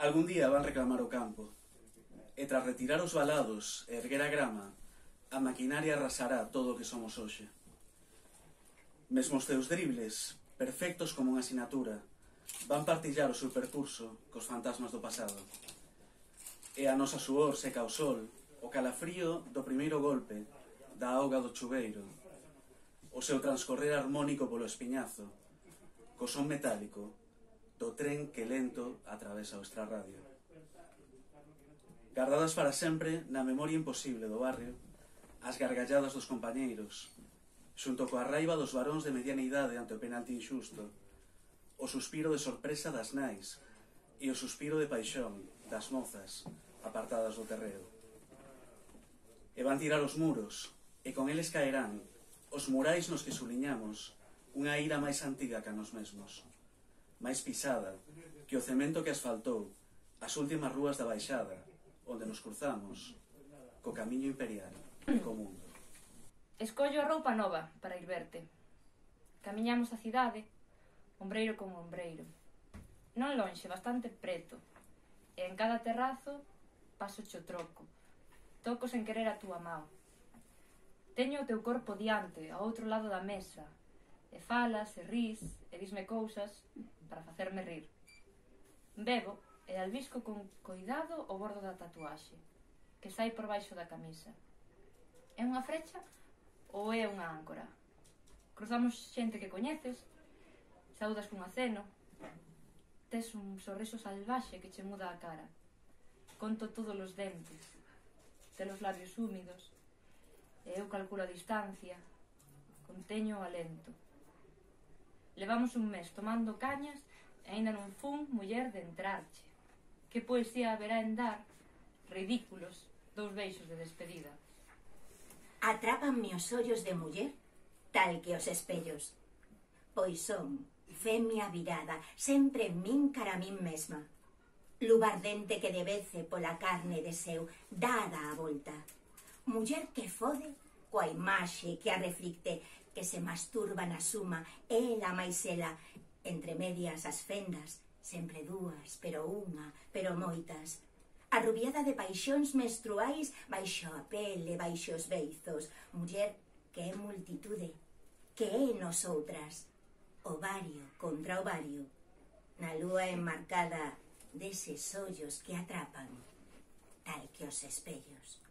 Algún día van reclamar o campo. E tras retirar os balados e erguer a grama, a maquinaria arrasará todo o que somos hoxe. Mesmo os teus dribles, perfectos como unha asinatura, van partillar o seu percurso cos fantasmas do pasado. E a nosa suor seca o sol, o calafrío do primeiro golpe, da auga do chuveiro, o seu transcorrer harmónico polo espiñazo, co son metálico do tren que lento atravesa o extrarradio. Gardadas para sempre na memoria imposible do barrio, as gargalladas dos compañeiros, xunto coa raiva dos varóns de mediana idade ante o penalti injusto, o suspiro de sorpresa das nais e o suspiro de paixón das mozas apartadas do terreo. E van tirar os muros, e con eles caerán os murais nos que suliñamos unha ira máis antiga que a nos mesmos máis pisada, que o cemento que asfaltou, as últimas rúas da baixada, onde nos cruzamos, co camiño imperial e co mundo. Escollo roupa nova para ir verte. Camiñamos a cidade, ombreiro con ombreiro. Non lonxe, bastante preto. E en cada terrazo paso o troco. Toco sen querer a túa mão. Teño o teu corpo diante, ao outro lado da mesa, e falas, e rís, e disme cousas para facerme rir. Bebo e albisco con coidado o bordo da tatuaxe, que sai por baixo da camisa. É unha frecha ou é unha áncora? Cruzamos xente que coñeces, saudas cun aceno, tes un sorriso salvaxe que che muda a cara. Conto todos os dentes, ten os labios húmidos, e eu calculo a distancia, conteño o alento. Levamos un mes tomando cañas e aínda non fun muller de entrarche. Que poesía haberá en dar, ridículos, dous beixos de despedida. Atrápanme os ollos de muller, tal que os espellos. Pois son, femia virada, sempre min cara a min mesma. Lubardente que debece pola carne de seu, dada a volta. Muller que fode coa imaxe que a reflicte, que se masturba na suma, ela máis ela, entre medias as fendas, sempre dúas, pero unha, pero moitas, arrubiada de paixóns menstruais baixo a pele, baixo os beizos, muller que é multitude, que é nos outras, ovario contra ovario, na lúa enmarcada deses ollos que atrapan, tal que os espellos.